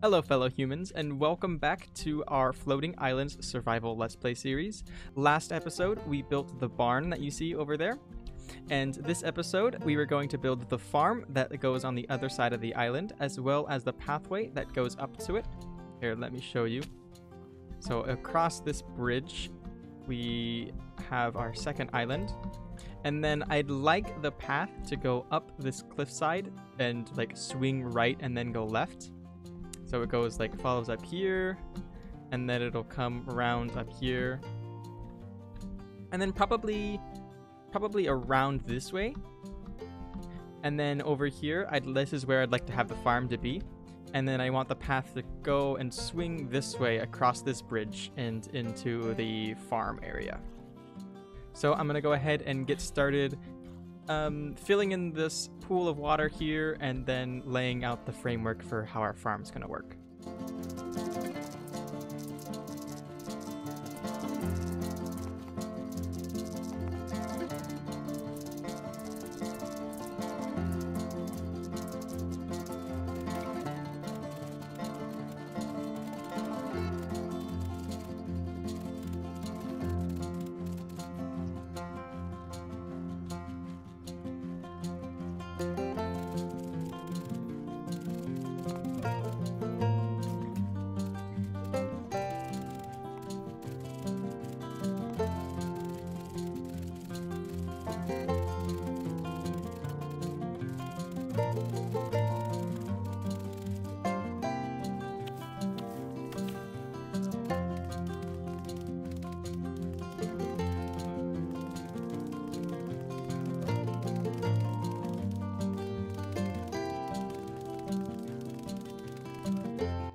Hello, fellow humans, and welcome back to our Floating Islands Survival Let's Play series. Last episode, we built the barn that you see over there. And this episode, we were going to build the farm that goes on the other side of the island, as well as the pathway that goes up to it. Here, let me show you. So, across this bridge, we have our second island. And then I'd like the path to go up this cliffside and like swing right and then go left. So it goes like follows up here, and then it'll come around up here. And then probably probably around this way. And then over here, I'd this is where I'd like to have the farm to be. And then I want the path to go and swing this way across this bridge and into the farm area. So I'm gonna go ahead and get started um, filling in this pool of water here and then laying out the framework for how our farm's gonna work.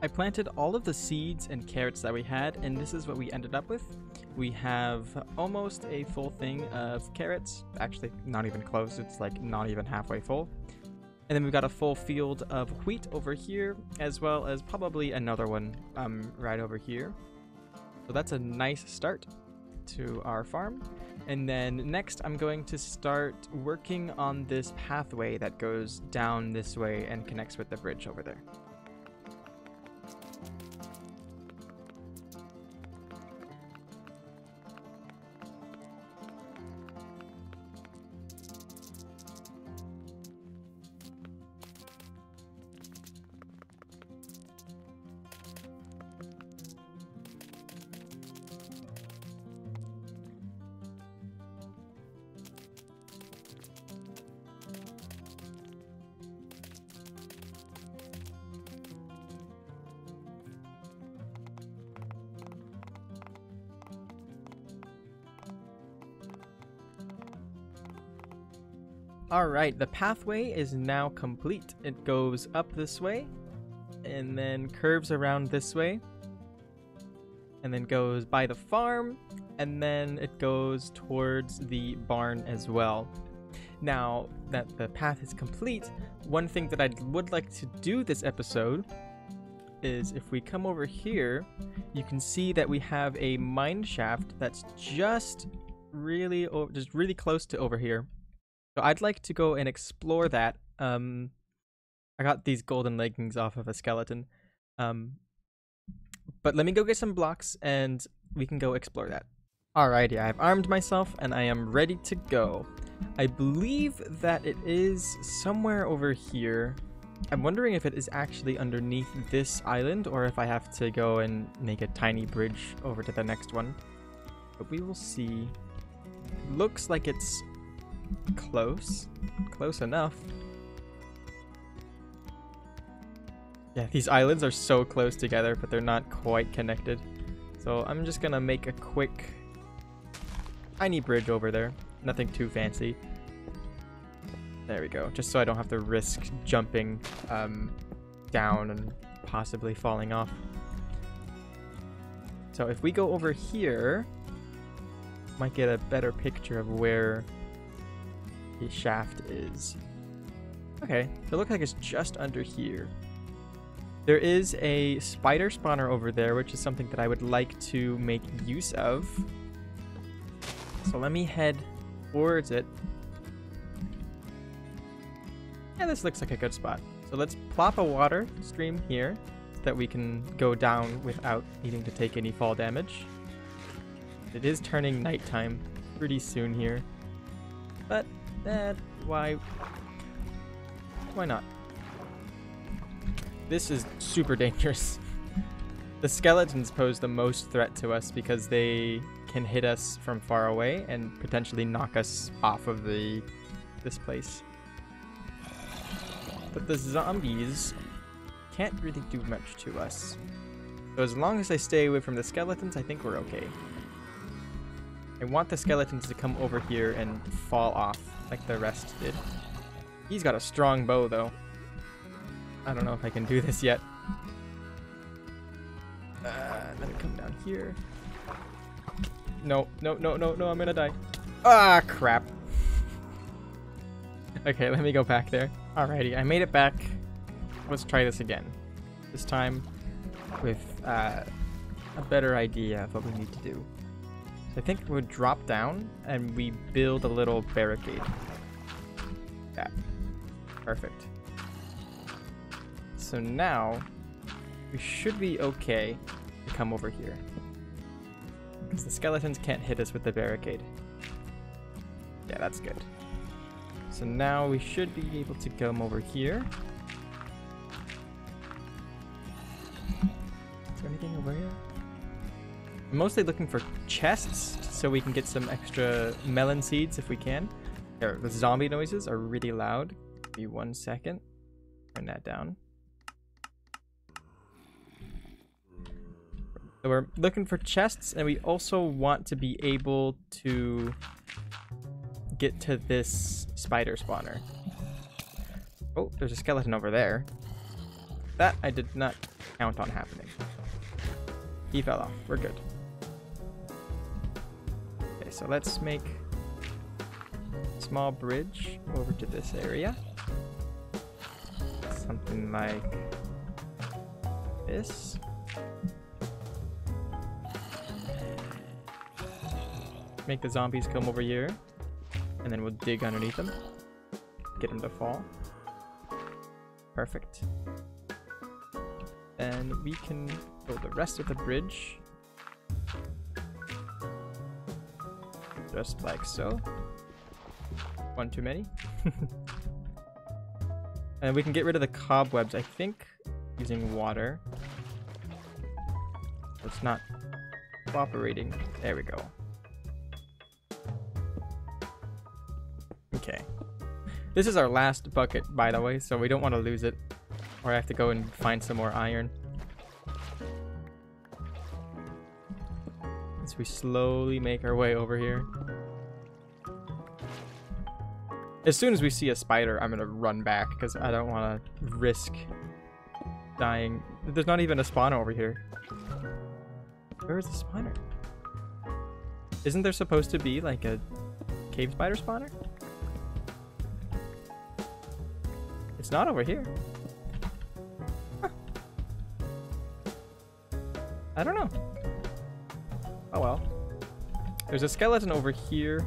I planted all of the seeds and carrots that we had, and this is what we ended up with. We have almost a full thing of carrots. Actually, not even close. It's like not even halfway full. And then we've got a full field of wheat over here, as well as probably another one um, right over here. So that's a nice start to our farm. And then next, I'm going to start working on this pathway that goes down this way and connects with the bridge over there. Alright, the pathway is now complete. It goes up this way, and then curves around this way, and then goes by the farm, and then it goes towards the barn as well. Now that the path is complete, one thing that I would like to do this episode is if we come over here, you can see that we have a mine shaft that's just really, just really close to over here. So I'd like to go and explore that. Um, I got these golden leggings off of a skeleton. Um, but let me go get some blocks and we can go explore that. Alrighty, I've armed myself and I am ready to go. I believe that it is somewhere over here. I'm wondering if it is actually underneath this island or if I have to go and make a tiny bridge over to the next one. But we will see. Looks like it's Close. Close enough. Yeah, these islands are so close together, but they're not quite connected. So I'm just gonna make a quick tiny bridge over there. Nothing too fancy. There we go. Just so I don't have to risk jumping um, down and possibly falling off. So if we go over here, might get a better picture of where the shaft is. Okay, it looks like it's just under here. There is a spider spawner over there, which is something that I would like to make use of. So let me head towards it. Yeah, this looks like a good spot. So let's plop a water stream here. so that we can go down without needing to take any fall damage. It is turning nighttime pretty soon here. But, eh, why... Why not? This is super dangerous. The skeletons pose the most threat to us because they can hit us from far away and potentially knock us off of the this place. But the zombies can't really do much to us. So as long as I stay away from the skeletons, I think we're okay. I want the skeletons to come over here and fall off like the rest did. He's got a strong bow though. I don't know if I can do this yet. Uh, let me come down here. No, no, no, no, no, I'm gonna die. Ah, crap. okay, let me go back there. Alrighty, I made it back. Let's try this again. This time with uh, a better idea of what we need to do. I think we'll drop down and we build a little barricade. Yeah, perfect. So now we should be okay to come over here. Because the skeletons can't hit us with the barricade. Yeah, that's good. So now we should be able to come over here. Is there anything over here? Mostly looking for chests so we can get some extra melon seeds if we can. There, the zombie noises are really loud. Give me one second. Turn that down. So we're looking for chests, and we also want to be able to get to this spider spawner. Oh, there's a skeleton over there. That I did not count on happening. He fell off. We're good. So let's make a small bridge over to this area. Something like this. make the zombies come over here. And then we'll dig underneath them. Get them to fall. Perfect. And we can build the rest of the bridge. Just like so. One too many. and we can get rid of the cobwebs, I think, using water. It's not cooperating. There we go. Okay. This is our last bucket, by the way, so we don't want to lose it. Or I have to go and find some more iron. As we slowly make our way over here. As soon as we see a spider, I'm going to run back because I don't want to risk dying. There's not even a spawner over here. Where is the spawner? Isn't there supposed to be like a cave spider spawner? It's not over here. Huh. I don't know. Oh well. There's a skeleton over here,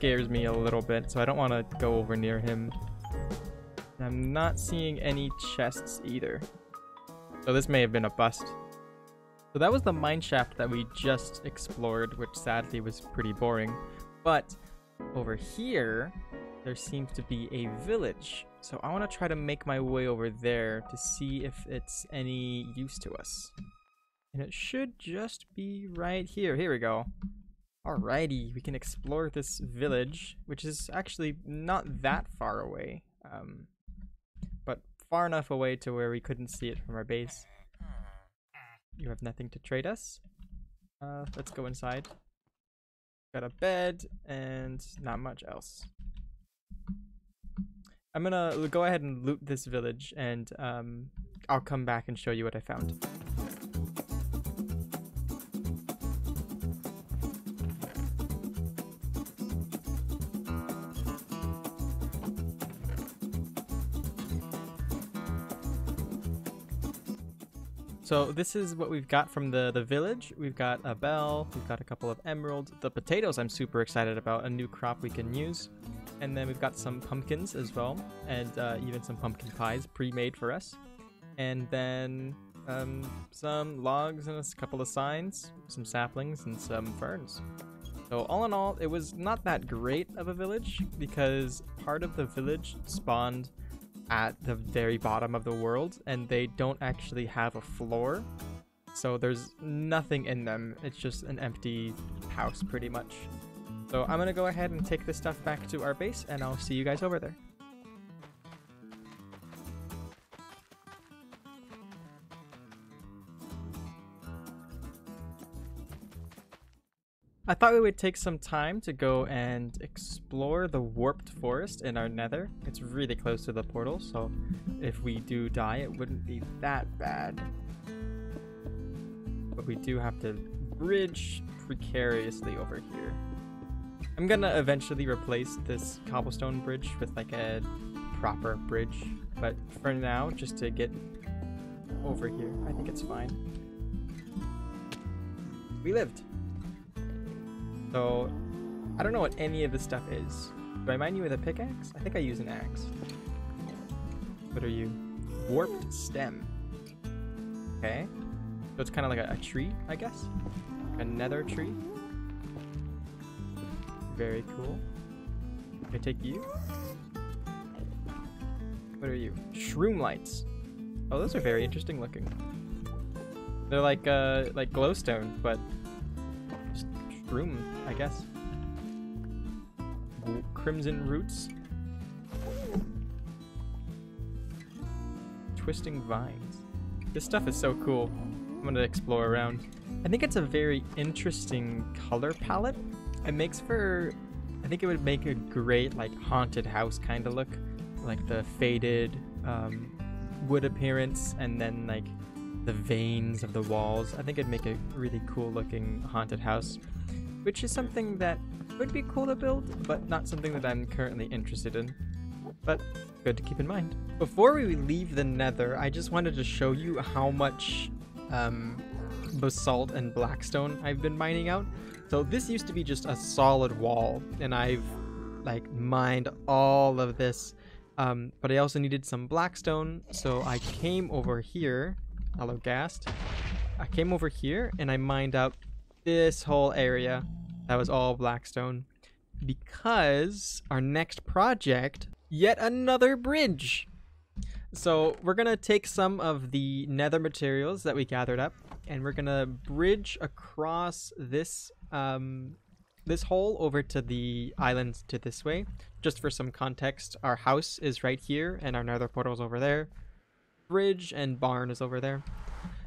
scares me a little bit, so I don't want to go over near him. I'm not seeing any chests either. So this may have been a bust. So that was the mine shaft that we just explored, which sadly was pretty boring. But over here, there seems to be a village. So I want to try to make my way over there to see if it's any use to us. And it should just be right here. Here we go. Alrighty, we can explore this village, which is actually not that far away. Um, but far enough away to where we couldn't see it from our base. You have nothing to trade us. Uh, let's go inside. Got a bed and not much else. I'm gonna go ahead and loot this village and um, I'll come back and show you what I found. So this is what we've got from the, the village. We've got a bell, we've got a couple of emeralds. The potatoes I'm super excited about, a new crop we can use. And then we've got some pumpkins as well, and uh, even some pumpkin pies pre-made for us. And then um, some logs and a couple of signs, some saplings, and some ferns. So all in all, it was not that great of a village because part of the village spawned at the very bottom of the world and they don't actually have a floor. So there's nothing in them. It's just an empty house pretty much. So I'm gonna go ahead and take this stuff back to our base and I'll see you guys over there. I thought we would take some time to go and explore the warped forest in our nether. It's really close to the portal, so if we do die, it wouldn't be that bad. But we do have to bridge precariously over here. I'm gonna eventually replace this cobblestone bridge with like a proper bridge, but for now, just to get over here, I think it's fine. We lived. So, I don't know what any of this stuff is. Do I mine you with a pickaxe? I think I use an axe. What are you? Warped stem. Okay. So it's kind of like a, a, tree, I guess? A nether tree. Very cool. Can I take you? What are you? Shroom lights. Oh, those are very interesting looking. They're like, uh, like glowstone, but room, I guess. Crimson roots. Twisting vines. This stuff is so cool. I'm gonna explore around. I think it's a very interesting color palette. It makes for, I think it would make a great like haunted house kind of look. Like the faded um, wood appearance and then like the veins of the walls. I think it'd make a really cool looking haunted house which is something that would be cool to build, but not something that I'm currently interested in. But good to keep in mind. Before we leave the nether, I just wanted to show you how much um, basalt and blackstone I've been mining out. So this used to be just a solid wall, and I've like mined all of this. Um, but I also needed some blackstone, so I came over here. Hello, Ghast. I came over here and I mined out this whole area that was all blackstone because our next project yet another bridge. So we're gonna take some of the nether materials that we gathered up and we're gonna bridge across this um this hole over to the island to this way. Just for some context our house is right here and our nether portal is over there. Bridge and barn is over there.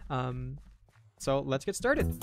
Um so let's get started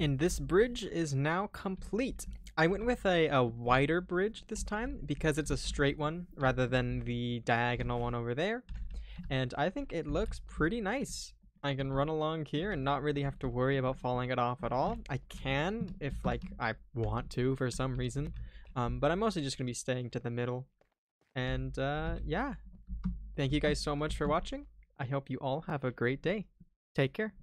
And this bridge is now complete. I went with a, a wider bridge this time because it's a straight one rather than the diagonal one over there. And I think it looks pretty nice. I can run along here and not really have to worry about falling it off at all. I can if like I want to for some reason. Um, but I'm mostly just going to be staying to the middle. And uh, yeah, thank you guys so much for watching. I hope you all have a great day. Take care.